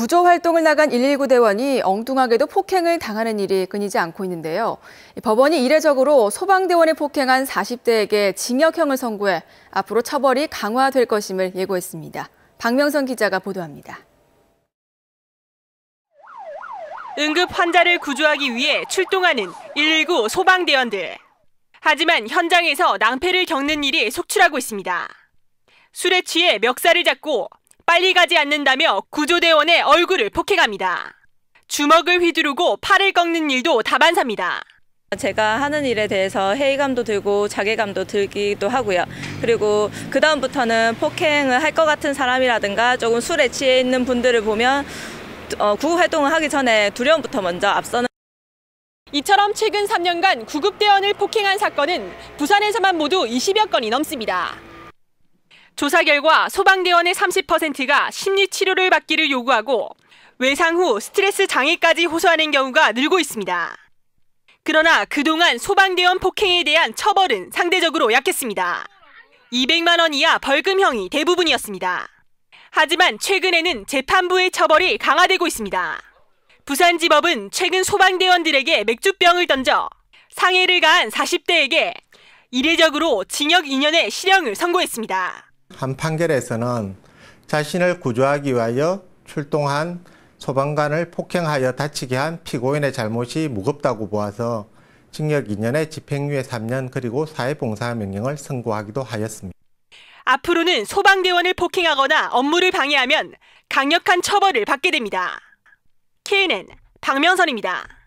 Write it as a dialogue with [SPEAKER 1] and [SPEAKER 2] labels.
[SPEAKER 1] 구조 활동을 나간 119 대원이 엉뚱하게도 폭행을 당하는 일이 끊이지 않고 있는데요. 법원이 이례적으로 소방대원을 폭행한 40대에게 징역형을 선고해 앞으로 처벌이 강화될 것임을 예고했습니다. 박명선 기자가 보도합니다.
[SPEAKER 2] 응급 환자를 구조하기 위해 출동하는 119 소방대원들. 하지만 현장에서 낭패를 겪는 일이 속출하고 있습니다. 술에 취해 멱살을 잡고 빨리 가지 않는다며 구조대원의 얼굴을 폭행합니다. 주먹을 휘두르고 팔을 꺾는 일도 다반사입니다.
[SPEAKER 3] 제가 하는 일에 대해서 회의감도 들고 자괴감도 들기도 하고요. 그리고 그 다음부터는 폭행을 할 것 같은 사람이라든가 조금 술에 취해 있는 분들을 보면 어, 구급 활동을 하기 전에 두려움부터 먼저 앞서는
[SPEAKER 2] 이처럼 최근 3년간 구급대원을 폭행한 사건은 부산에서만 모두 20여 건이 넘습니다. 조사 결과 소방대원의 30%가 심리치료를 받기를 요구하고 외상 후 스트레스 장애까지 호소하는 경우가 늘고 있습니다. 그러나 그동안 소방대원 폭행에 대한 처벌은 상대적으로 약했습니다. 200만 원 이하 벌금형이 대부분이었습니다. 하지만 최근에는 재판부의 처벌이 강화되고 있습니다. 부산지법은 최근 소방대원들에게 맥주병을 던져 상해를 가한 40대에게 이례적으로 징역 2년의 실형을 선고했습니다.
[SPEAKER 4] 한 판결에서는 자신을 구조하기 위하여 출동한 소방관을 폭행하여 다치게 한 피고인의 잘못이 무겁다고 보아서 징역 2년에 집행유예 3년 그리고 사회봉사 명령을 선고하기도 하였습니다.
[SPEAKER 2] 앞으로는 소방대원을 폭행하거나 업무를 방해하면 강력한 처벌을 받게 됩니다. KNN 박명선입니다.